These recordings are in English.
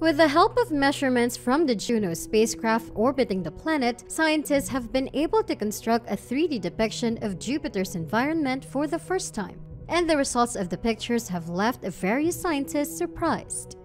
With the help of measurements from the Juno spacecraft orbiting the planet, scientists have been able to construct a 3D depiction of Jupiter's environment for the first time. And the results of the pictures have left various scientists surprised.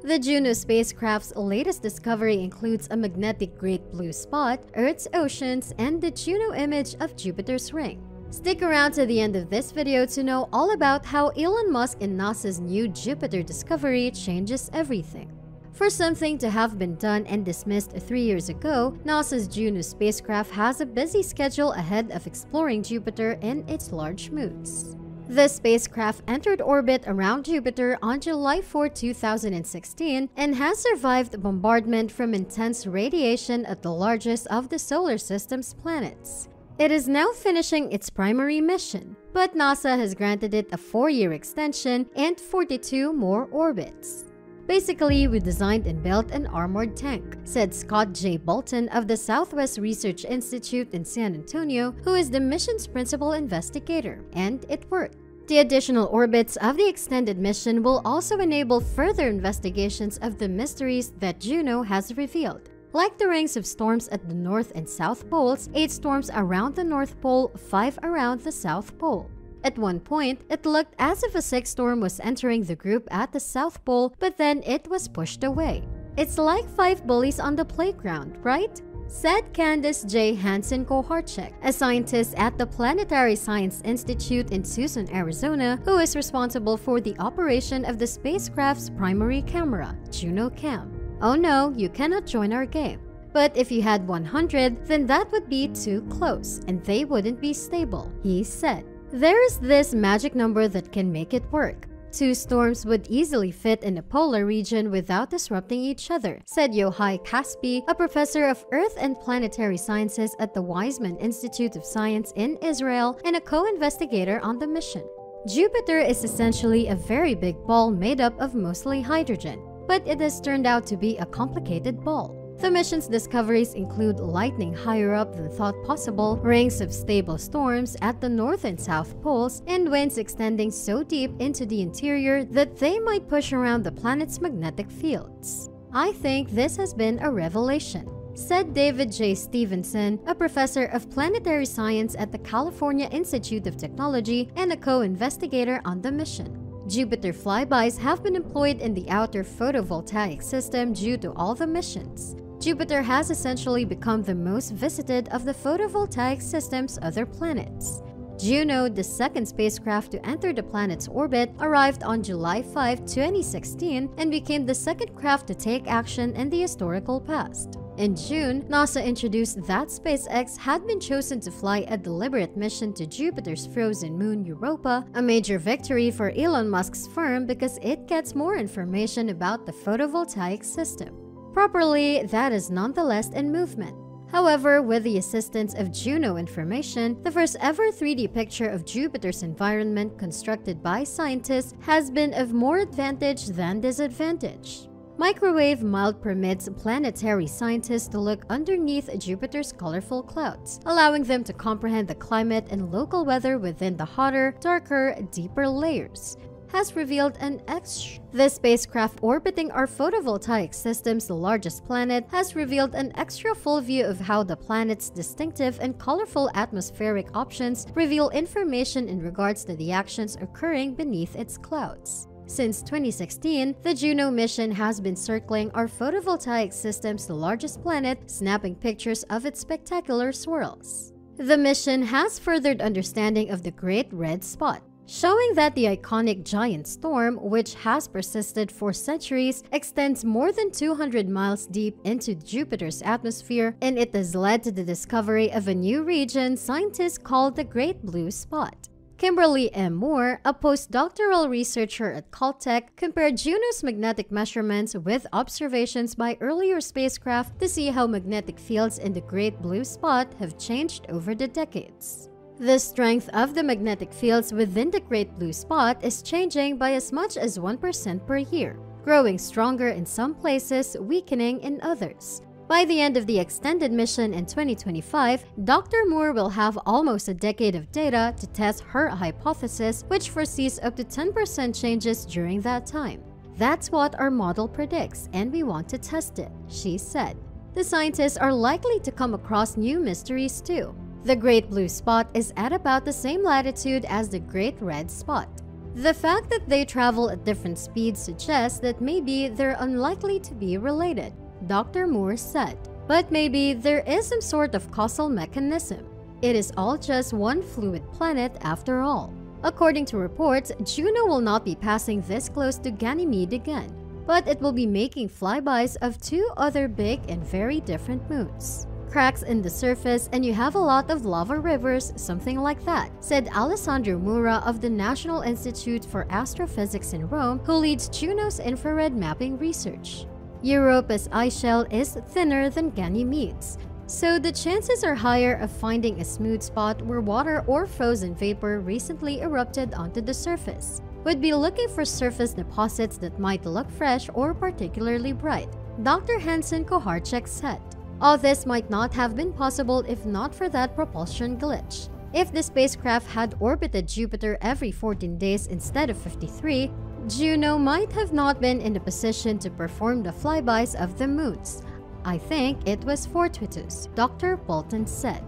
The Juno spacecraft's latest discovery includes a magnetic great blue spot, Earth's oceans, and the Juno image of Jupiter's ring. Stick around to the end of this video to know all about how Elon Musk and NASA's new Jupiter discovery changes everything. For something to have been done and dismissed three years ago, NASA's Juno spacecraft has a busy schedule ahead of exploring Jupiter and its large moons. The spacecraft entered orbit around Jupiter on July 4, 2016 and has survived bombardment from intense radiation at the largest of the solar system's planets. It is now finishing its primary mission, but NASA has granted it a four-year extension and 42 more orbits. Basically, we designed and built an armored tank, said Scott J. Bolton of the Southwest Research Institute in San Antonio, who is the mission's principal investigator, and it worked. The additional orbits of the extended mission will also enable further investigations of the mysteries that Juno has revealed. Like the rings of storms at the North and South Poles, 8 storms around the North Pole, 5 around the South Pole. At one point, it looked as if a sixth storm was entering the group at the South Pole, but then it was pushed away. It's like five bullies on the playground, right? Said Candice J. Hansen Koharcheck, a scientist at the Planetary Science Institute in Tucson, Arizona, who is responsible for the operation of the spacecraft's primary camera, Juno Cam. Oh no, you cannot join our game. But if you had 100, then that would be too close, and they wouldn't be stable, he said. There's this magic number that can make it work. Two storms would easily fit in a polar region without disrupting each other, said Yohai Kaspi, a professor of Earth and Planetary Sciences at the Weizmann Institute of Science in Israel and a co-investigator on the mission. Jupiter is essentially a very big ball made up of mostly hydrogen, but it has turned out to be a complicated ball. The mission's discoveries include lightning higher up than thought possible, rings of stable storms at the north and south poles, and winds extending so deep into the interior that they might push around the planet's magnetic fields. I think this has been a revelation, said David J. Stevenson, a professor of planetary science at the California Institute of Technology and a co-investigator on the mission. Jupiter flybys have been employed in the outer photovoltaic system due to all the missions. Jupiter has essentially become the most visited of the photovoltaic system's other planets. Juno, the second spacecraft to enter the planet's orbit, arrived on July 5, 2016 and became the second craft to take action in the historical past. In June, NASA introduced that SpaceX had been chosen to fly a deliberate mission to Jupiter's frozen moon Europa, a major victory for Elon Musk's firm because it gets more information about the photovoltaic system. Properly, that is nonetheless in movement. However, with the assistance of Juno information, the first ever 3D picture of Jupiter's environment constructed by scientists has been of more advantage than disadvantage. Microwave mild permits planetary scientists to look underneath Jupiter's colorful clouds, allowing them to comprehend the climate and local weather within the hotter, darker, deeper layers has revealed an extra. The spacecraft orbiting our photovoltaic system's largest planet has revealed an extra full view of how the planet's distinctive and colorful atmospheric options reveal information in regards to the actions occurring beneath its clouds. Since 2016, the Juno mission has been circling our photovoltaic system's largest planet, snapping pictures of its spectacular swirls. The mission has furthered understanding of the Great Red Spot, showing that the iconic giant storm, which has persisted for centuries, extends more than 200 miles deep into Jupiter's atmosphere, and it has led to the discovery of a new region scientists call the Great Blue Spot. Kimberly M. Moore, a postdoctoral researcher at Caltech, compared Juno's magnetic measurements with observations by earlier spacecraft to see how magnetic fields in the Great Blue Spot have changed over the decades. The strength of the magnetic fields within the Great Blue Spot is changing by as much as 1% per year, growing stronger in some places, weakening in others. By the end of the extended mission in 2025, Dr. Moore will have almost a decade of data to test her hypothesis, which foresees up to 10% changes during that time. That's what our model predicts, and we want to test it, she said. The scientists are likely to come across new mysteries too. The Great Blue Spot is at about the same latitude as the Great Red Spot. The fact that they travel at different speeds suggests that maybe they're unlikely to be related, Dr. Moore said. But maybe there is some sort of causal mechanism. It is all just one fluid planet after all. According to reports, Juno will not be passing this close to Ganymede again, but it will be making flybys of two other big and very different moons. Cracks in the surface and you have a lot of lava rivers, something like that, said Alessandro Mura of the National Institute for Astrophysics in Rome, who leads Juno's infrared mapping research. Europa's ice shell is thinner than Ganymede's, so the chances are higher of finding a smooth spot where water or frozen vapor recently erupted onto the surface. We'd be looking for surface deposits that might look fresh or particularly bright, Dr. Hansen Koharcheck said. All this might not have been possible if not for that propulsion glitch. If the spacecraft had orbited Jupiter every 14 days instead of 53, Juno might have not been in a position to perform the flybys of the moons, I think it was fortuitous, Dr. Bolton said.